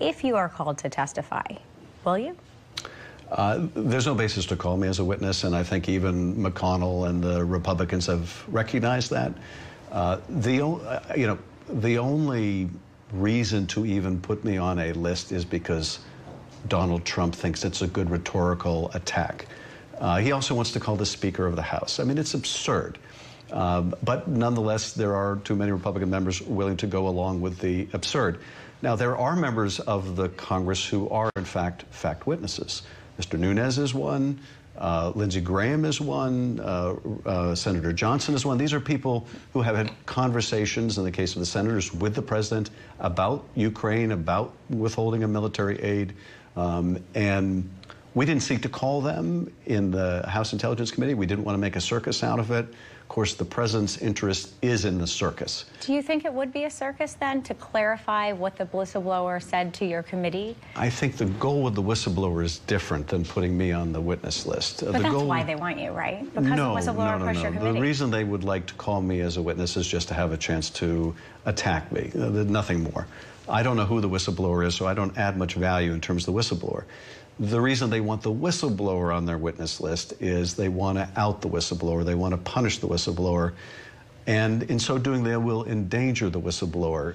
If you are called to testify, will you? Uh, there's no basis to call me as a witness, and I think even McConnell and the Republicans have recognized that. Uh, the uh, you know the only reason to even put me on a list is because Donald Trump thinks it's a good rhetorical attack. Uh, he also wants to call the Speaker of the House. I mean, it's absurd. Um, but nonetheless, there are too many Republican members willing to go along with the absurd. Now, there are members of the Congress who are, in fact, fact witnesses. Mr. Nunes is one. Uh, Lindsey Graham is one. Uh, uh, Senator Johnson is one. These are people who have had conversations, in the case of the senators, with the president about Ukraine, about withholding of military aid. Um, and we didn't seek to call them in the House Intelligence Committee. We didn't want to make a circus out of it. Of course, the president's interest is in the circus. Do you think it would be a circus then to clarify what the whistleblower said to your committee? I think the goal with the whistleblower is different than putting me on the witness list. But the that's goal... why they want you, right? Because no, the whistleblower no, no, no. your committee. The reason they would like to call me as a witness is just to have a chance to attack me, uh, nothing more. I don't know who the whistleblower is, so I don't add much value in terms of the whistleblower. The reason they want the whistleblower on their witness list is they want to out the whistleblower, they want to punish the whistleblower, and in so doing, they will endanger the whistleblower.